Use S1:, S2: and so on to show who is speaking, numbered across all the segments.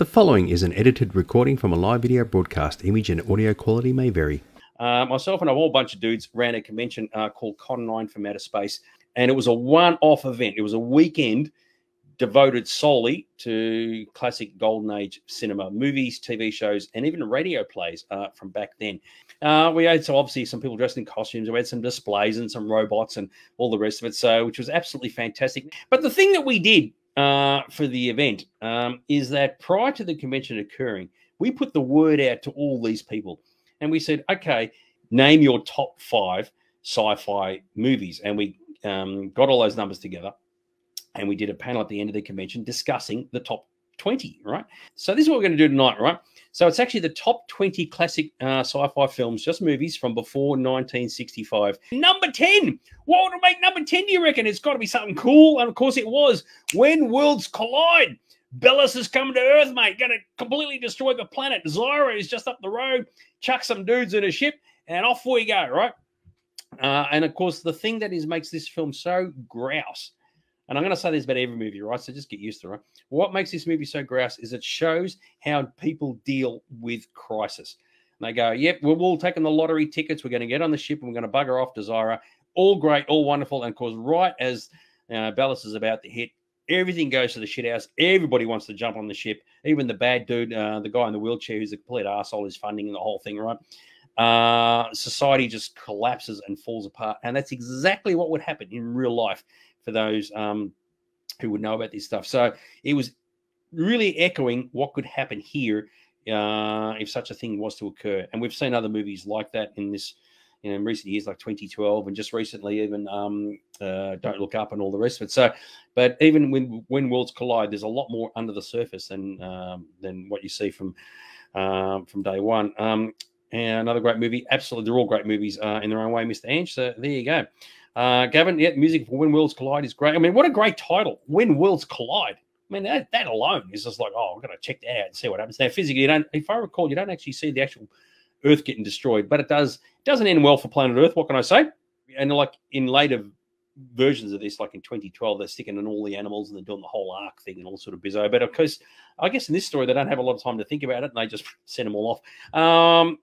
S1: The following is an edited recording from a live video broadcast. Image and audio quality may vary.
S2: Uh, myself and a whole bunch of dudes ran a convention uh, called Con 9 from Outer Space, and it was a one off event. It was a weekend devoted solely to classic golden age cinema, movies, TV shows, and even radio plays uh, from back then. Uh, we had so obviously some people dressed in costumes. We had some displays and some robots and all the rest of it. So, which was absolutely fantastic. But the thing that we did uh, for the event um, is that prior to the convention occurring, we put the word out to all these people and we said, okay, name your top five sci fi movies. And we um, got all those numbers together and we did a panel at the end of the convention discussing the top 20, right? So this is what we're going to do tonight, right? So it's actually the top 20 classic uh, sci-fi films, just movies from before 1965. Number 10. What would make number 10, do you reckon? It's got to be something cool. And of course it was When Worlds Collide. Bellus is coming to Earth, mate. Going to completely destroy the planet. Zyra is just up the road. Chuck some dudes in a ship, and off we go, right? Uh, and of course, the thing that is makes this film so grouse and I'm going to say this about every movie, right? So just get used to it. What makes this movie so grouse is it shows how people deal with crisis. And they go, yep, we're all taking the lottery tickets. We're going to get on the ship and we're going to bugger off Zyra. All great, all wonderful. And of course, right as uh, Bellus is about to hit, everything goes to the shit house. Everybody wants to jump on the ship. Even the bad dude, uh, the guy in the wheelchair who's a complete asshole, is funding the whole thing, right? Uh, society just collapses and falls apart. And that's exactly what would happen in real life for those um, who would know about this stuff. So it was really echoing what could happen here uh, if such a thing was to occur. And we've seen other movies like that in this, you know, in recent years, like 2012, and just recently even um, uh, Don't Look Up and all the rest of it. So, but even when when worlds collide, there's a lot more under the surface than um, than what you see from um, from day one. Um, and another great movie, absolutely, they're all great movies uh, in their own way, Mr. Ange. So there you go. Uh, Gavin, yeah, music for When Worlds Collide is great. I mean, what a great title, When Worlds Collide. I mean, that, that alone is just like, oh, I'm going to check that out and see what happens. Now, physically, you don't, if I recall, you don't actually see the actual Earth getting destroyed, but it does it doesn't end well for planet Earth. What can I say? And like in later versions of this, like in 2012, they're sticking in all the animals and they're doing the whole arc thing and all sort of bizarre. But of course, I guess in this story, they don't have a lot of time to think about it and they just send them all off. Um,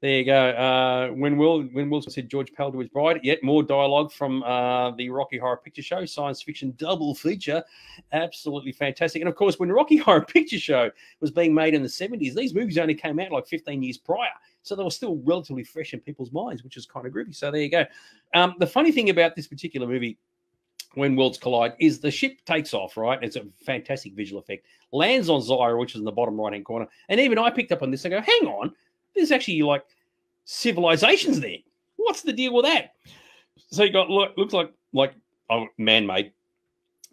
S2: there you go. Uh, when Will when Wilson said George Pal to his bride, yet more dialogue from uh, the Rocky Horror Picture Show, science fiction double feature, absolutely fantastic. And of course, when Rocky Horror Picture Show was being made in the seventies, these movies only came out like fifteen years prior, so they were still relatively fresh in people's minds, which is kind of groovy. So there you go. Um, the funny thing about this particular movie when worlds collide is the ship takes off, right? It's a fantastic visual effect. Lands on Zyra, which is in the bottom right hand corner. And even I picked up on this. I go, hang on, there's actually like civilizations there. What's the deal with that? So you got look, looks like like oh, man-made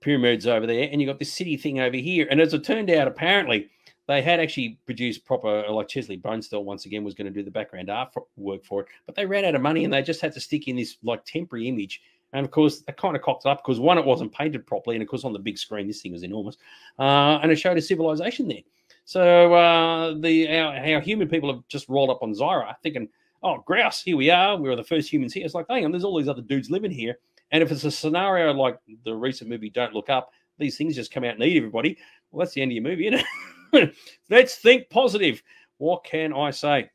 S2: pyramids over there, and you got this city thing over here. And as it turned out, apparently they had actually produced proper like Chesley Bonestell once again was going to do the background art work for it, but they ran out of money and they just had to stick in this like temporary image. And of course, they kind of cocked up because one, it wasn't painted properly, and of course, on the big screen, this thing was enormous, uh, and it showed a civilization there. So uh, the our, our, human people have just rolled up on Zyra, thinking, "Oh, grouse, here we are. We were the first humans here." It's like, hang on, there's all these other dudes living here. And if it's a scenario like the recent movie "Don't Look Up," these things just come out and eat everybody. Well, that's the end of your movie, isn't it? Let's think positive. What can I say?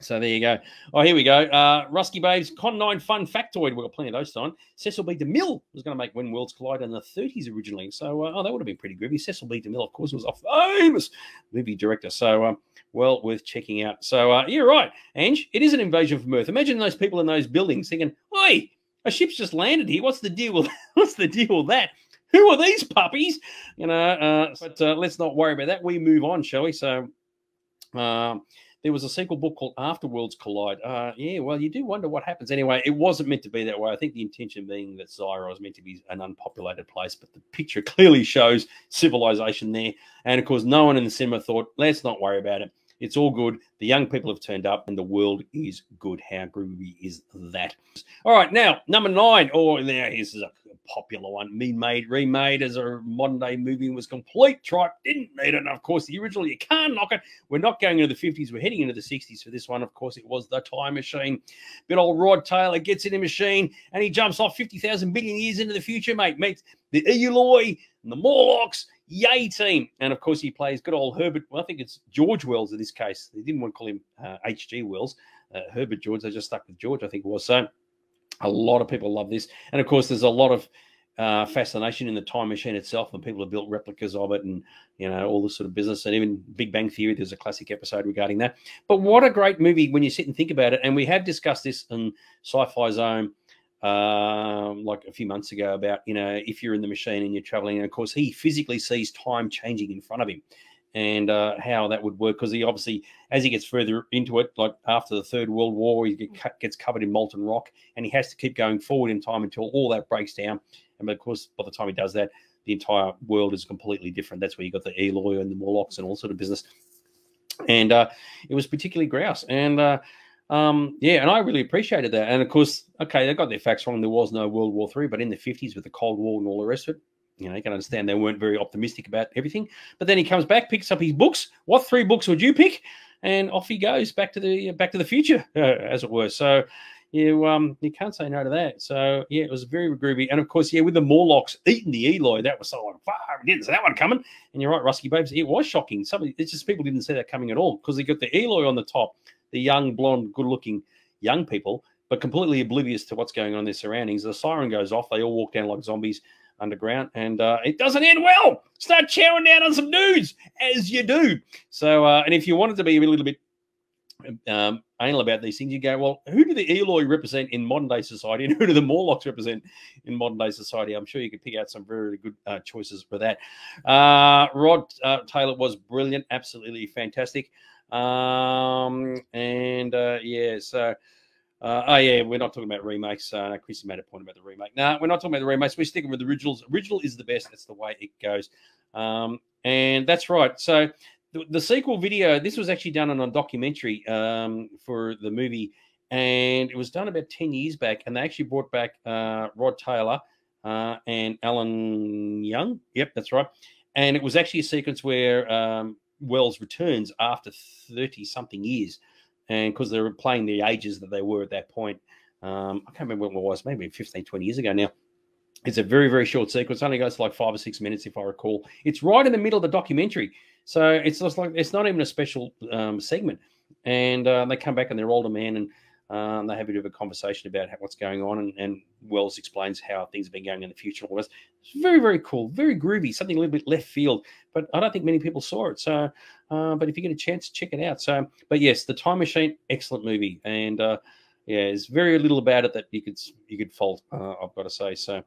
S2: So there you go. Oh, here we go. Uh, Rusky Babes, Con 9 Fun Factoid. We've got plenty of those on. Cecil B. DeMille was going to make When Worlds Collide in the 30s originally. So, uh, oh, that would have been pretty groovy. Cecil B. DeMille, of course, was a famous movie director. So, um, well worth checking out. So, uh, you're right, Ange. It is an invasion from Earth. Imagine those people in those buildings thinking, "Oi, a ship's just landed here. What's the deal with what's the deal with that? Who are these puppies?" You know. Uh, but uh, let's not worry about that. We move on, shall we? So. Um, there was a sequel book called After Worlds Collide. Uh, yeah, well, you do wonder what happens. Anyway, it wasn't meant to be that way. I think the intention being that Zyra was meant to be an unpopulated place, but the picture clearly shows civilization there. And of course, no one in the cinema thought, let's not worry about it. It's all good. The young people have turned up and the world is good. How groovy is that? All right, now, number nine. Oh, now here's a popular one. Me made, remade as a modern day movie was complete tripe. Didn't need it. And of course, the original, you can't knock it. We're not going into the 50s. We're heading into the 60s for this one. Of course, it was the time machine. Bit old Rod Taylor gets in the machine and he jumps off 50,000 billion years into the future, mate. Meets the Eloi and the Morlocks. Yay team. And of course, he plays good old Herbert. Well, I think it's George Wells in this case. They didn't want to call him uh, H.G. Wells. Uh, Herbert George. They just stuck with George, I think it was. So a lot of people love this. And of course, there's a lot of uh, fascination in the time machine itself, and people have built replicas of it, and you know all this sort of business. And even Big Bang Theory, there's a classic episode regarding that. But what a great movie when you sit and think about it. And we have discussed this in Sci-Fi Zone um, like a few months ago about you know if you're in the machine and you're traveling, and of course he physically sees time changing in front of him, and uh, how that would work because he obviously as he gets further into it, like after the Third World War, he get, gets covered in molten rock, and he has to keep going forward in time until all that breaks down. And of course, by the time he does that, the entire world is completely different. That's where you got the Eloi and the Morlocks and all sort of business. And uh, it was particularly grouse. And uh, um, yeah, and I really appreciated that. And of course, okay, they got their facts wrong. There was no World War Three, but in the fifties with the Cold War and all the rest of it, you know, you can understand they weren't very optimistic about everything. But then he comes back, picks up his books. What three books would you pick? And off he goes back to the back to the future, uh, as it were. So you um you can't say no to that. So yeah, it was very groovy. And of course, yeah, with the Morlocks eating the Eloi, that was so like, far. We didn't see that one coming. And you're right, Rusky Babes, it was shocking. Somebody it's just people didn't see that coming at all because they got the Eloi on the top the young, blonde, good looking young people, but completely oblivious to what's going on in their surroundings. The siren goes off. They all walk down like zombies underground, and uh, it doesn't end well. Start chowing down on some dudes, as you do. So, uh, and if you wanted to be a little bit um, anal about these things, you go, well, who do the Eloi represent in modern day society, and who do the Morlocks represent in modern day society? I'm sure you could pick out some very good uh, choices for that. Uh, Rod uh, Taylor was brilliant, absolutely fantastic. Um, and uh, yeah, so. Uh, oh yeah, we're not talking about remakes. Uh, Chrissy made a point about the remake. No, we're not talking about the remakes. We're sticking with the originals. Original is the best. That's the way it goes. Um, and that's right. So the, the, sequel video. This was actually done on a documentary um, for the movie, and it was done about ten years back. And they actually brought back uh, Rod Taylor uh, and Alan Young. Yep, that's right. And it was actually a sequence where um, Wells returns after 30 something years. And because they were playing the ages that they were at that point. Um, I can't remember what it was, maybe 15, 20 years ago now. It's a very, very short sequence. It only goes for like five or six minutes, if I recall. It's right in the middle of the documentary. So it's just like, it's not even a special um, segment. And uh, they come back and they're older man and um, they have a bit of a conversation about how, what's going on, and, and, Wells explains how things have been going in the future. All this. It's very, very cool, very groovy, something a little bit left field, but I don't think many people saw it. So, uh, but if you get a chance, check it out. So, but yes, the Time Machine, excellent movie, and uh, yeah, there's very little about it that you could you could fault. Uh, I've got to say so.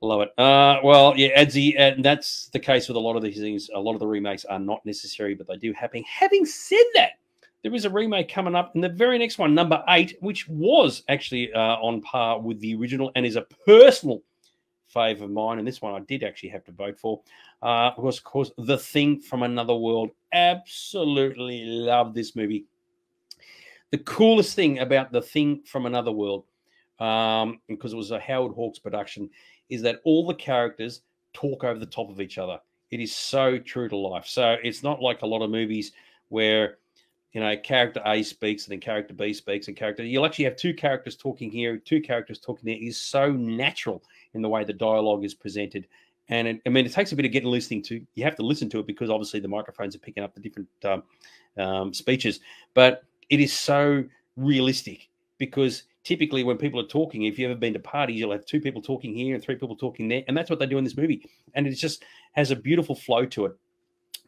S2: Love it. Uh, well, yeah, Adzi, and that's the case with a lot of these things. A lot of the remakes are not necessary, but they do happen. Having said that, there is a remake coming up, and the very next one, number eight, which was actually uh, on par with the original and is a personal fave of mine. And this one I did actually have to vote for. Uh, was, of course, The Thing from Another World. Absolutely love this movie. The coolest thing about The Thing from Another World, um, because it was a Howard Hawks production, is that all the characters talk over the top of each other. It is so true to life. So it's not like a lot of movies where you know, character A speaks and then character B speaks and character. You'll actually have two characters talking here, two characters talking there. It is so natural in the way the dialogue is presented. And it, I mean, it takes a bit of getting listening to. You have to listen to it because obviously the microphones are picking up the different um, um, speeches. But it is so realistic because typically when people are talking, if you've ever been to parties, you'll have two people talking here and three people talking there, and that's what they do in this movie. And it just has a beautiful flow to it.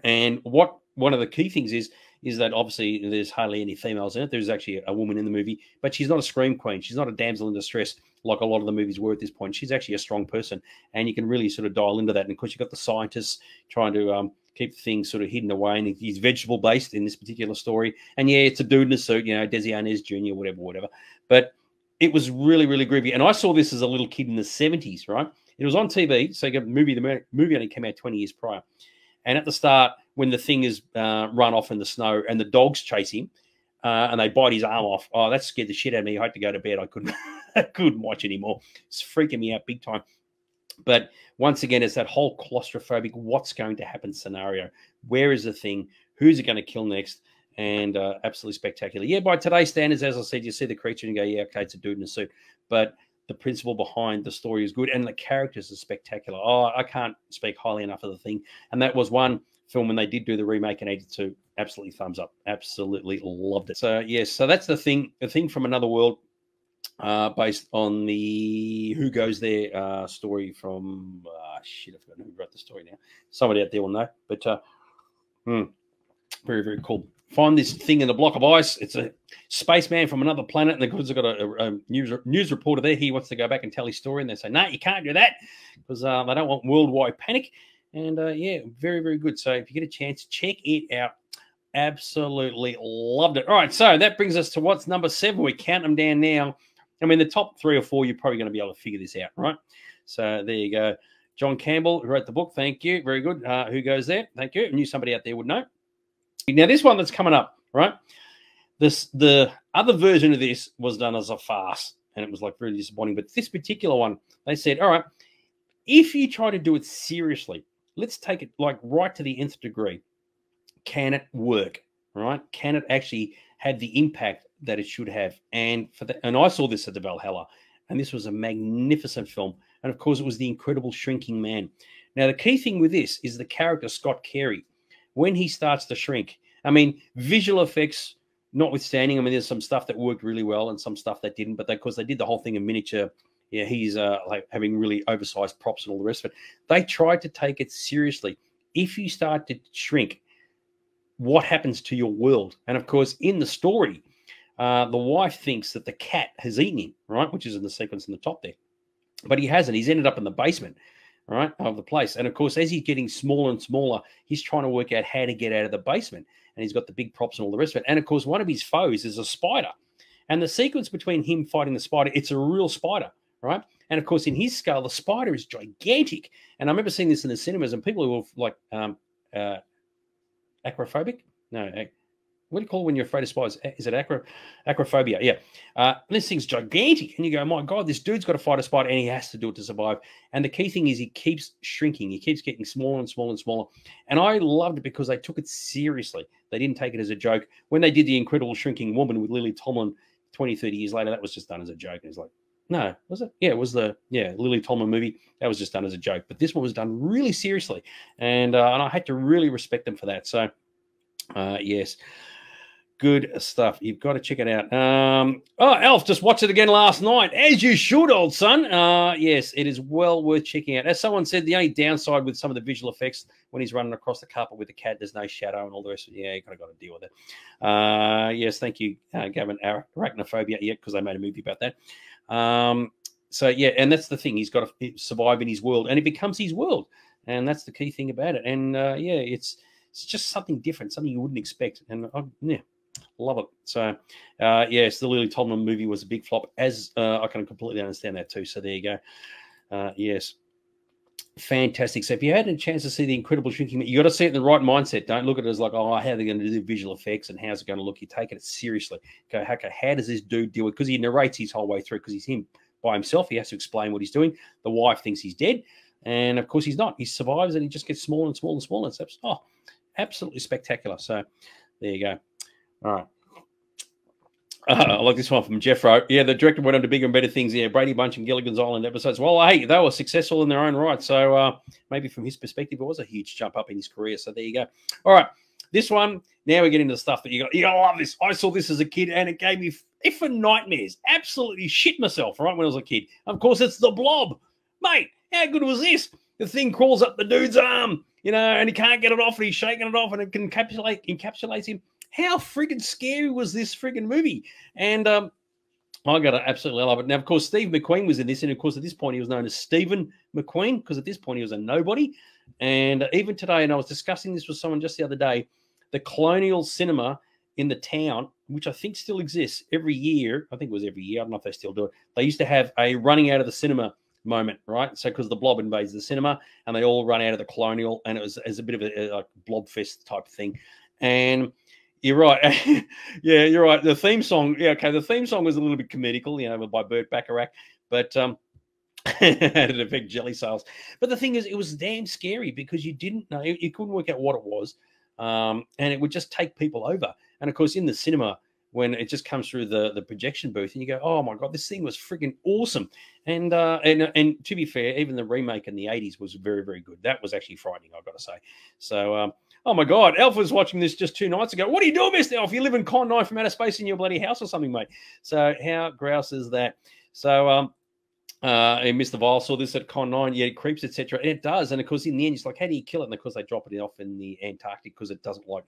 S2: And what one of the key things is is that obviously there's hardly any females in it. There's actually a woman in the movie, but she's not a scream queen. She's not a damsel in distress like a lot of the movies were at this point. She's actually a strong person, and you can really sort of dial into that. And of course, you've got the scientists trying to um, keep things sort of hidden away, and he's vegetable based in this particular story. And yeah, it's a dude in a suit, you know, Desi Arnaz Jr., whatever, whatever. But it was really, really groovy. And I saw this as a little kid in the 70s, right? It was on TV, so the movie the movie only came out 20 years prior. And at the start, when the thing is uh, run off in the snow and the dogs chase him uh, and they bite his arm off, oh, that scared the shit out of me. I had to go to bed. I couldn't, I couldn't watch anymore. It's freaking me out big time. But once again, it's that whole claustrophobic, what's going to happen scenario. Where is the thing? Who's it going to kill next? And uh, absolutely spectacular. Yeah, by today's standards, as I said, you see the creature and go, yeah, okay, it's a dude in a suit. But the principle behind the story is good, and the characters are spectacular. Oh, I can't speak highly enough of the thing. And that was one film when they did do the remake in '82. Absolutely thumbs up. Absolutely loved it. So yes, so that's the thing. The thing from another world, uh, based on the Who Goes There uh, story from uh, shit. I've forgotten who wrote the story now. Somebody out there will know. But uh, hmm, very very cool find this thing in a block of ice. It's a spaceman from another planet, and the they've got a, a, a, news news reporter there, he wants to go back and tell his story, and they say, "No, you can't do that because uh, they don't want worldwide panic." And uh, yeah, very very good. So if you get a chance, check it out. Absolutely loved it. All right, so that brings us to what's number seven. We count them down now. I mean, the top three or four, you're probably going to be able to figure this out, right? So there you go. John Campbell, who wrote the book. Thank you. Very good. Uh, who goes there? Thank you. I knew somebody out there would know. Now, this one that's coming up, right? This the other version of this was done as a farce, and it was like really disappointing. But this particular one, they said, all right, if you try to do it seriously, let's take it like right to the nth degree. Can it work? Right? Can it actually have the impact that it should have? And for that, and I saw this at the Valhalla, and this was a magnificent film. And of course, it was the incredible shrinking man. Now, the key thing with this is the character Scott Carey when he starts to shrink. I mean, visual effects notwithstanding, I mean, there's some stuff that worked really well and some stuff that didn't, but because they did the whole thing in miniature, yeah, he's uh, like having really oversized props and all the rest of it. They tried to take it seriously. If you start to shrink, what happens to your world? And of course, in the story, uh, the wife thinks that the cat has eaten him, right? Which is in the sequence in the top there. But he hasn't. He's ended up in the basement right, of the place. And of course, as he's getting smaller and smaller, he's trying to work out how to get out of the basement. And he's got the big props and all the rest of it. And of course, one of his foes is a spider. And the sequence between him fighting the spider, it's a real spider, right? And of course, in his scale, the spider is gigantic. And I remember seeing this in the cinemas, and people who were like um, uh, acrophobic, no, what do you call it when you're afraid of spiders? Is it acro, acrophobia? Yeah. Uh, this thing's gigantic. And you go, my God, this dude's got to fight a spider and he has to do it to survive. And the key thing is he keeps shrinking. He keeps getting smaller and smaller and smaller. And I loved it because they took it seriously. They didn't take it as a joke. When they did The Incredible Shrinking Woman with Lily Tomlin 20, 30 years later, that was just done as a joke. And it's like, no, was it? Yeah, it was the yeah Lily Tomlin movie. That was just done as a joke, but this one was done really seriously, and uh, and I had to really respect them for that. So, uh, yes, good stuff. You've got to check it out. Um, oh, Elf, just watched it again last night, as you should, old son. Uh, yes, it is well worth checking out. As someone said, the only downside with some of the visual effects when he's running across the carpet with the cat, there's no shadow and all the rest of it. Yeah, you kind of got to deal with it. Uh, yes, thank you, uh, Gavin. Arachnophobia, yeah, because they made a movie about that. Um, so yeah, and that's the thing. He's got to survive in his world, and it becomes his world, and that's the key thing about it. And uh, yeah, it's it's just something different, something you wouldn't expect. And uh, yeah, Love it. So, uh, yes, the Lily Tomlin movie was a big flop, as uh, I can completely understand that too. So, there you go. Uh, yes. Fantastic. So, if you had a chance to see the incredible shrinking, you got to see it in the right mindset. Don't look at it as like, oh, how are they going to do visual effects and how's it going to look? You take it seriously. Go, okay, how does this dude deal with Because he narrates his whole way through because he's him by himself. He has to explain what he's doing. The wife thinks he's dead. And of course, he's not. He survives and he just gets smaller and smaller and smaller. It's oh, absolutely spectacular. So, there you go. All right. Uh, I like this one from Jeffro. Yeah, the director went on to bigger and better things. Yeah, Brady Bunch and Gilligan's Island episodes. Well, hey, they were successful in their own right. So uh, maybe from his perspective, it was a huge jump up in his career. So there you go. All right, this one. Now we get into the stuff that you got. You gotta love this. I saw this as a kid, and it gave me effing nightmares. Absolutely shit myself. Right when I was a kid. Of course, it's the Blob, mate. How good was this? The thing crawls up the dude's arm, you know, and he can't get it off, and he's shaking it off, and it can encapsulate encapsulates him how friggin' scary was this friggin' movie? And um, I got to absolutely love it. Now, of course, Steve McQueen was in this, and of course, at this point, he was known as Stephen McQueen because at this point, he was a nobody. And even today, and I was discussing this with someone just the other day, the Colonial Cinema in the town, which I think still exists every year. I think it was every year. I don't know if they still do it. They used to have a running out of the cinema moment, right? So because the blob invades the cinema and they all run out of the colonial, and it was as a bit of a, a blob fest type thing. And you're right. yeah, you're right. The theme song, yeah, okay. The theme song was a little bit comedical, you know, by Burt Bacharach, but um, had it affect jelly sales. But the thing is, it was damn scary because you didn't know, you couldn't work out what it was, um, and it would just take people over. And of course, in the cinema, when it just comes through the, the projection booth and you go, oh my god, this thing was freaking awesome. And uh, and and to be fair, even the remake in the 80s was very, very good. That was actually frightening, I've got to say. So um, oh my god, Elf was watching this just two nights ago. What are you doing, Mr. Elf? You live in Con 9 from outer space in your bloody house or something, mate. So how grouse is that? So um uh, and Mr. Vile saw this at Con 9, yeah, it creeps, etc. And it does. And of course, in the end, it's like, how do you kill it? And of course, they drop it off in the Antarctic because it doesn't like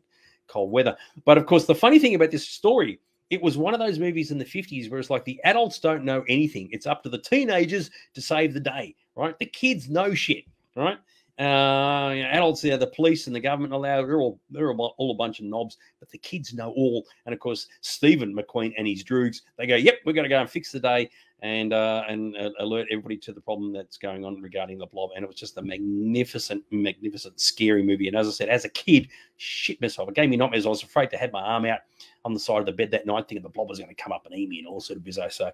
S2: cold weather. But of course, the funny thing about this story, it was one of those movies in the 50s where it's like the adults don't know anything. It's up to the teenagers to save the day, right? The kids know shit, right? Uh, you know, adults, yeah, the police and the government allow they're all they're all a bunch of knobs, but the kids know all. And of course, Stephen McQueen and his droogs, they go, "Yep, we're going to go and fix the day and uh, and uh, alert everybody to the problem that's going on regarding the blob." And it was just a magnificent, magnificent, scary movie. And as I said, as a kid, shit myself. It gave me nightmares. I was afraid to have my arm out on the side of the bed that night, thinking the blob was going to come up and eat me and all sort of bizarre. So,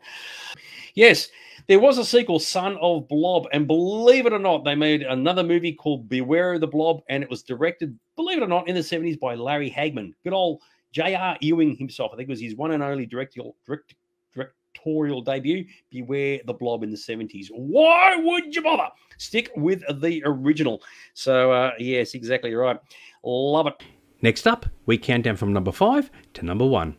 S2: yes, there was a sequel, Son of Blob, and believe it or not, they made another movie called Beware of the Blob, and it was directed, believe it or not, in the 70s by Larry Hagman. Good old J.R. Ewing himself. I think it was his one and only directorial, direct, directorial debut, Beware the Blob in the 70s. Why would you bother? Stick with the original. So, uh, yes, exactly right. Love it.
S1: Next up, we count down from number five to number one.